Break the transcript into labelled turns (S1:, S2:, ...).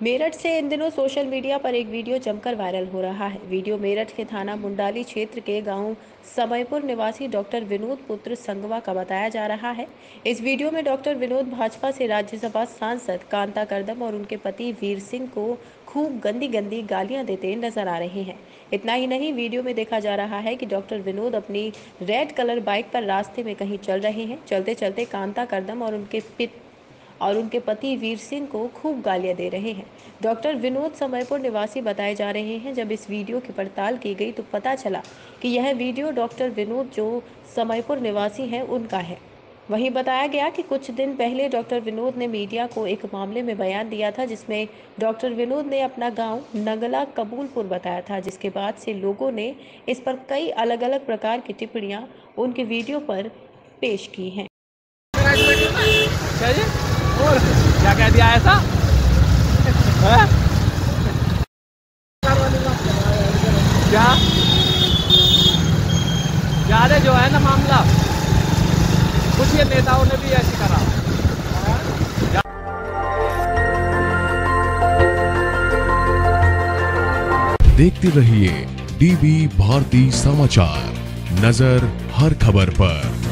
S1: मेरठ से इन दिनों social media पर एक वीडियो जमकर वायरल हो रहा है। वीडियो मेरठ के थाना मुंडाली क्षेत्र के गाँव समयपुर निवासी डॉक्टर विनोद पुत्र संगवा का बताया जा रहा है। इस वीडियो में डॉक्टर विनोद भाजपा से राज्यसभा सांसद कांता करदम और उनके पति वीर सिंह को खूब गंदी गंदी गालियाँ देते नज़र आ रहे हैं। इतना ही नहीं, वीडियो में देखा जा रहा है कि डॉक्टर विनोद अपनी रेड कलर बाइक पर रास्ते में कहीं चल रहे हैं। चलते चलते कांता करदम और उनके पित और उनके पति वीर सिंह को खूब गालियाँ दे रहे हैं। डॉक्टर विनोद समयपुर निवासी बताए जा रहे हैं, जब इस वीडियो की पड़ताल की गई तो पता चला कि यह वीडियो डॉक्टर विनोद जो समयपुर निवासी हैं, उनका है। वहीं बताया गया कि कुछ दिन पहले डॉक्टर विनोद ने मीडिया को एक मामले में बयान दिया था, जिसमें डॉक्टर विनोद ने अपना गाँव नगला कबूलपुर बताया था, जिसके बाद से लोगों ने इस पर कई अलग अलग प्रकार की टिप्पणियाँ उनके वीडियो पर पेश की हैं।
S2: और क्या कह दिया ऐसा? क्या? ज़्यादा जो है ना मामला? कुछ ये नेताओं ने भी ऐसे करा।
S3: देखते रहिए डीवी भारती समाचार, नज़र हर खबर पर।